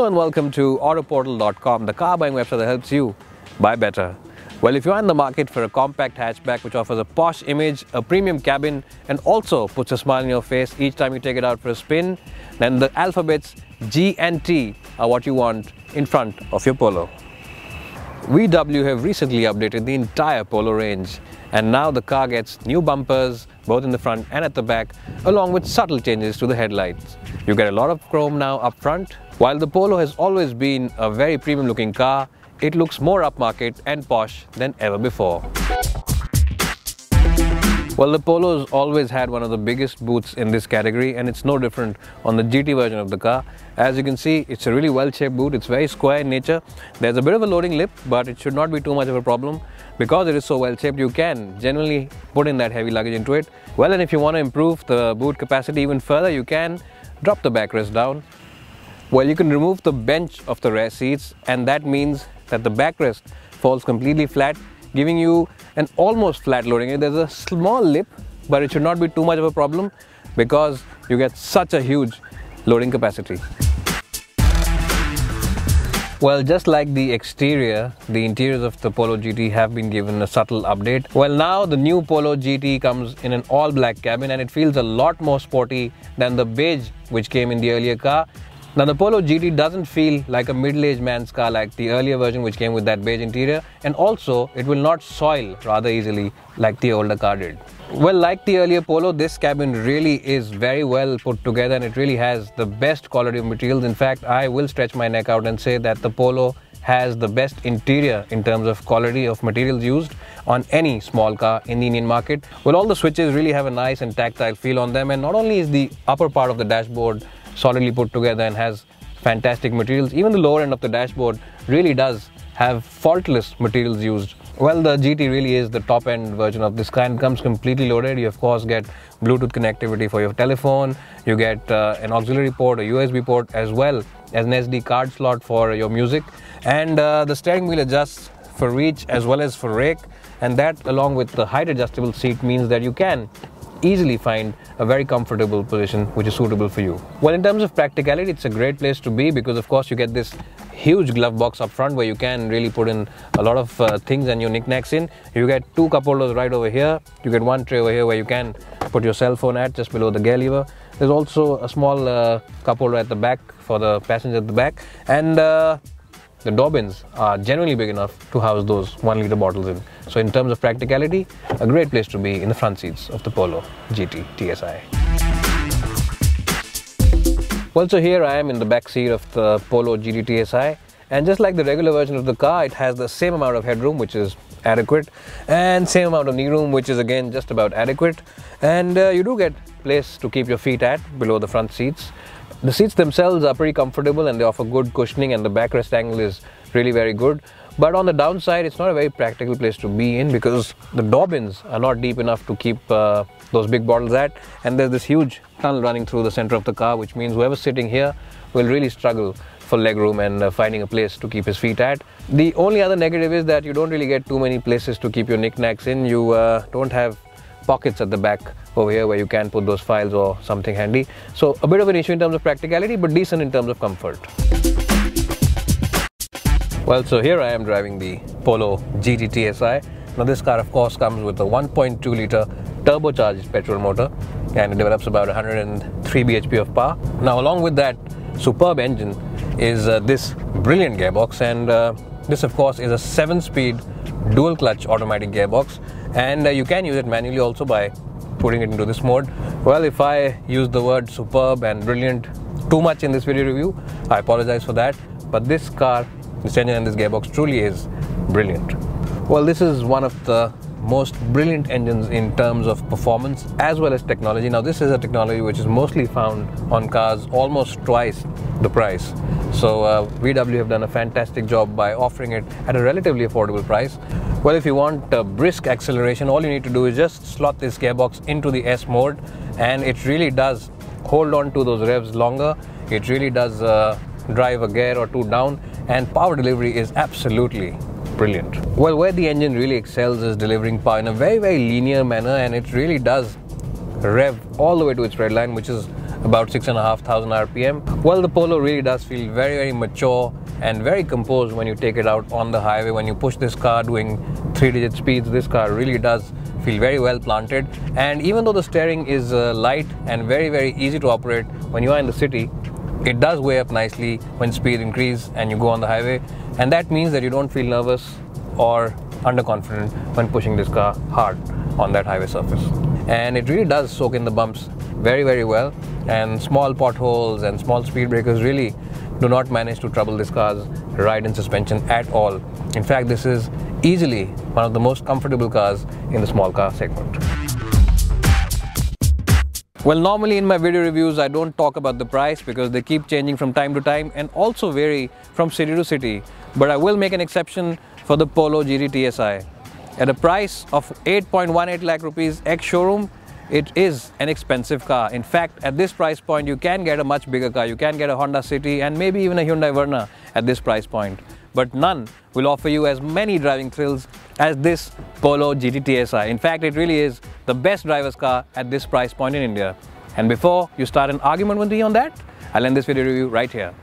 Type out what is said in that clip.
Hello and welcome to autoportal.com, the car buying website that helps you buy better. Well, if you're in the market for a compact hatchback which offers a posh image, a premium cabin, and also puts a smile on your face each time you take it out for a spin, then the alphabets G and T are what you want in front of your Polo. VW have recently updated the entire Polo range and now the car gets new bumpers both in the front and at the back along with subtle changes to the headlights. You get a lot of chrome now up front. While the Polo has always been a very premium looking car, it looks more upmarket and posh than ever before. Well, the Polo's always had one of the biggest boots in this category and it's no different on the GT version of the car. As you can see, it's a really well-shaped boot. It's very square in nature. There's a bit of a loading lip, but it should not be too much of a problem. Because it is so well-shaped, you can generally put in that heavy luggage into it. Well, and if you want to improve the boot capacity even further, you can drop the backrest down. Well, you can remove the bench of the rear seats and that means that the backrest falls completely flat giving you an almost flat loading. There's a small lip, but it should not be too much of a problem because you get such a huge loading capacity. Well, just like the exterior, the interiors of the Polo GT have been given a subtle update. Well, now the new Polo GT comes in an all black cabin and it feels a lot more sporty than the beige which came in the earlier car. Now the Polo GT doesn't feel like a middle-aged man's car like the earlier version which came with that beige interior and also it will not soil rather easily like the older car did. Well like the earlier Polo this cabin really is very well put together and it really has the best quality of materials. In fact I will stretch my neck out and say that the Polo has the best interior in terms of quality of materials used on any small car in the Indian market. Well all the switches really have a nice and tactile feel on them and not only is the upper part of the dashboard solidly put together and has fantastic materials. Even the lower end of the dashboard really does have faultless materials used. Well, the GT really is the top end version of this kind. It comes completely loaded. You of course get Bluetooth connectivity for your telephone. You get uh, an auxiliary port, a USB port, as well as an SD card slot for your music. And uh, the steering wheel adjusts for reach as well as for rake. And that, along with the height adjustable seat, means that you can easily find a very comfortable position which is suitable for you. Well, in terms of practicality, it's a great place to be because, of course, you get this huge glove box up front where you can really put in a lot of uh, things and your knickknacks in. You get two cup holders right over here. You get one tray over here where you can put your cell phone at just below the gear lever. There's also a small uh, cup holder at the back for the passenger at the back. And uh, the door bins are generally big enough to house those one liter bottles in. So in terms of practicality, a great place to be in the front seats of the Polo GT TSI. Well, so here I am in the back seat of the Polo GT TSI and just like the regular version of the car, it has the same amount of headroom which is adequate and same amount of knee room which is again just about adequate and uh, you do get place to keep your feet at below the front seats the seats themselves are pretty comfortable and they offer good cushioning and the backrest angle is really very good. But on the downside, it's not a very practical place to be in because the door bins are not deep enough to keep uh, those big bottles at. And there's this huge tunnel running through the center of the car, which means whoever's sitting here will really struggle for legroom and uh, finding a place to keep his feet at. The only other negative is that you don't really get too many places to keep your knickknacks in. You uh, don't have pockets at the back over here where you can put those files or something handy. So a bit of an issue in terms of practicality, but decent in terms of comfort. Well, so here I am driving the Polo GT TSI. Now this car of course comes with a 1.2 litre turbocharged petrol motor and it develops about 103 bhp of power. Now along with that superb engine is uh, this brilliant gearbox and uh, this of course is a 7-speed dual clutch automatic gearbox and uh, you can use it manually also by putting it into this mode. Well, if I use the word superb and brilliant too much in this video review, I apologize for that. But this car, this engine and this gearbox truly is brilliant. Well, this is one of the most brilliant engines in terms of performance as well as technology. Now, this is a technology which is mostly found on cars almost twice the price. So, uh, VW have done a fantastic job by offering it at a relatively affordable price. Well, if you want a brisk acceleration, all you need to do is just slot this gearbox into the S mode and it really does hold on to those revs longer. It really does uh, drive a gear or two down and power delivery is absolutely brilliant. Well, where the engine really excels is delivering power in a very, very linear manner and it really does rev all the way to its red line, which is about six and a half thousand RPM. Well, the Polo really does feel very, very mature and very composed when you take it out on the highway. When you push this car doing three digit speeds, this car really does feel very well planted. And even though the steering is uh, light and very, very easy to operate when you are in the city, it does weigh up nicely when speed increase and you go on the highway. And that means that you don't feel nervous or underconfident when pushing this car hard on that highway surface. And it really does soak in the bumps very, very well. And small potholes and small speed breakers really do not manage to trouble this car's ride and suspension at all. In fact, this is easily one of the most comfortable cars in the small car segment. Well, normally in my video reviews, I don't talk about the price because they keep changing from time to time and also vary from city to city. But I will make an exception for the Polo GT TSI. At a price of 8.18 lakh rupees ex-showroom, it is an expensive car. In fact, at this price point, you can get a much bigger car. You can get a Honda City and maybe even a Hyundai Verna at this price point. But none will offer you as many driving thrills as this Polo GT TSI. In fact, it really is the best driver's car at this price point in India. And before you start an argument with me on that, I'll end this video review right here.